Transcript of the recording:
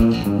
Mm-hmm.